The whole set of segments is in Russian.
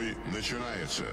Бой начинается.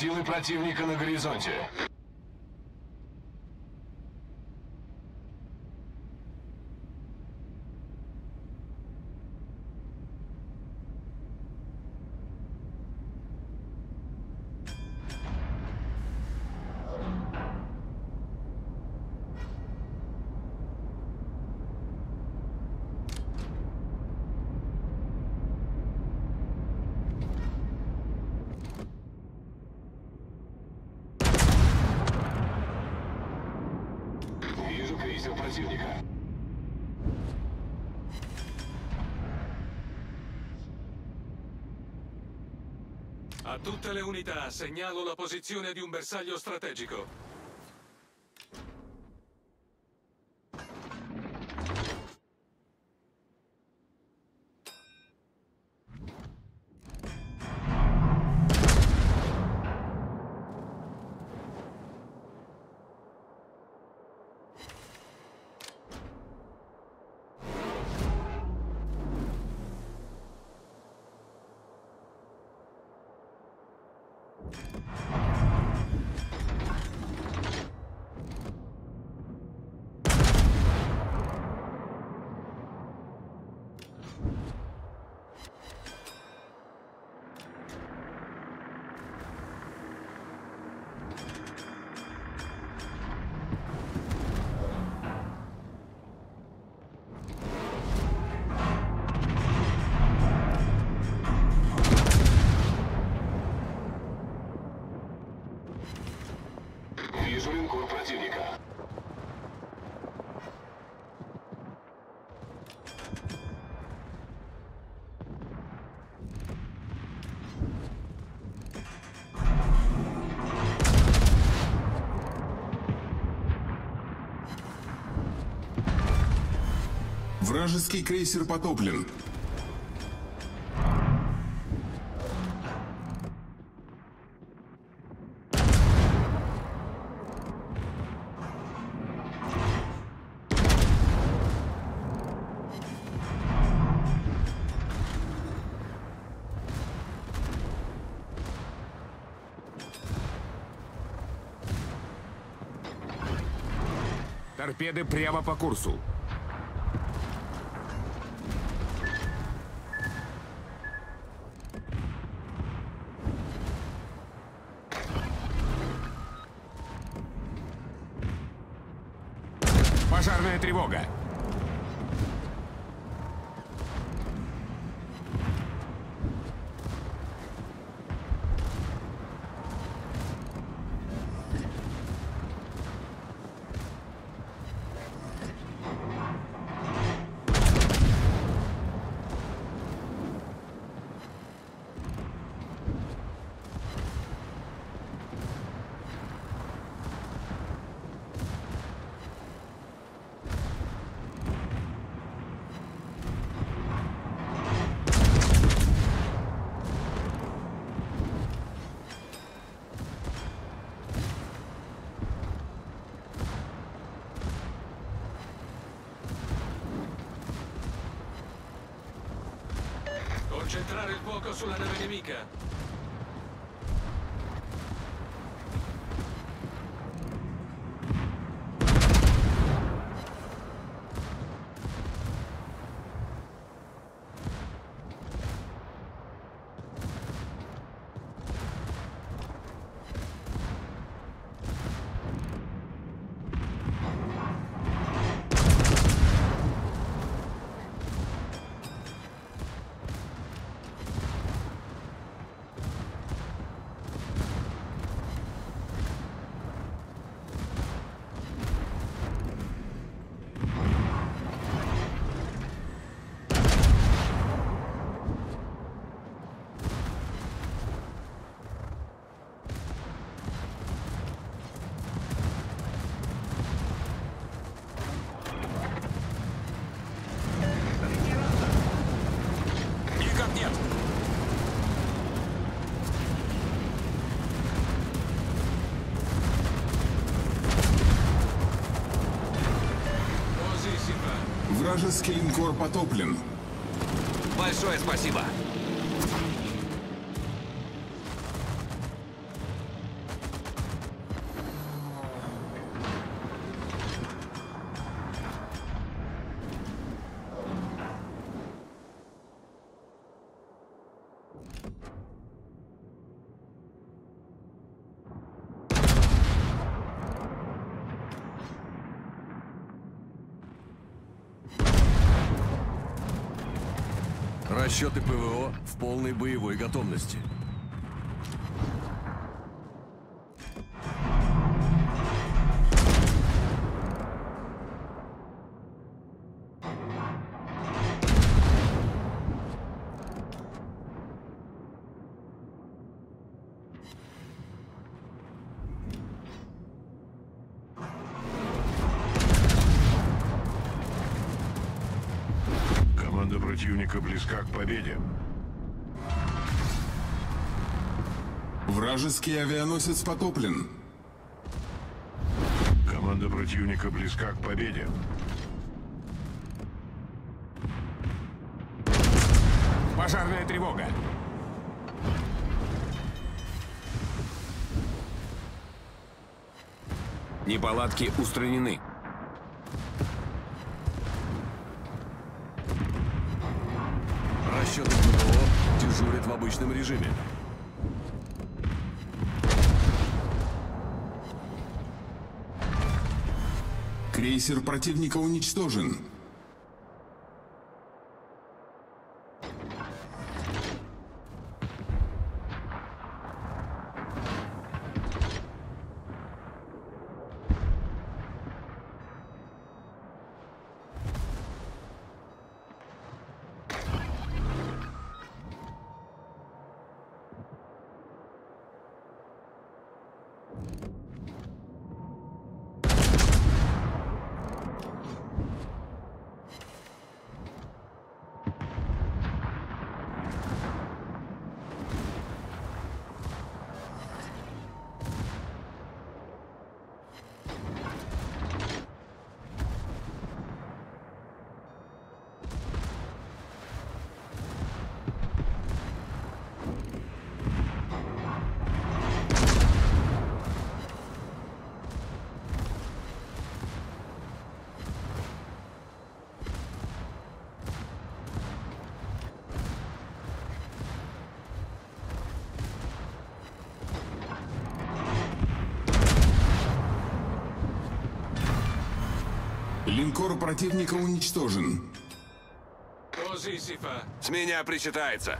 Силы противника на горизонте. unica. A tutte le unità segnalo la posizione di un bersaglio strategico. Вражеский крейсер потоплен. Торпеды прямо по курсу. Пожарная тревога. Concentrare il fuoco sulla nave nemica. Вражеский линкор потоплен. Большое спасибо. Расчеты ПВО в полной боевой готовности. Противника близка к победе. Вражеский авианосец потоплен. Команда противника близка к победе. Пожарная тревога! Неполадки устранены. Расчеты ПВО дежурят в обычном режиме. Крейсер противника уничтожен. Линкор противника уничтожен. С меня причитается.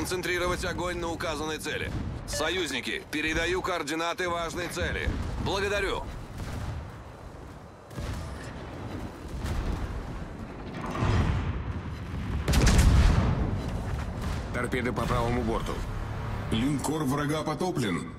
Сконцентрировать огонь на указанной цели. Союзники, передаю координаты важной цели. Благодарю. Торпеды по правому борту. Линкор врага потоплен.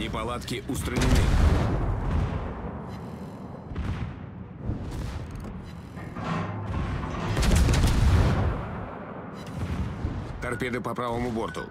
Неполадки устранены. Торпеды по правому борту.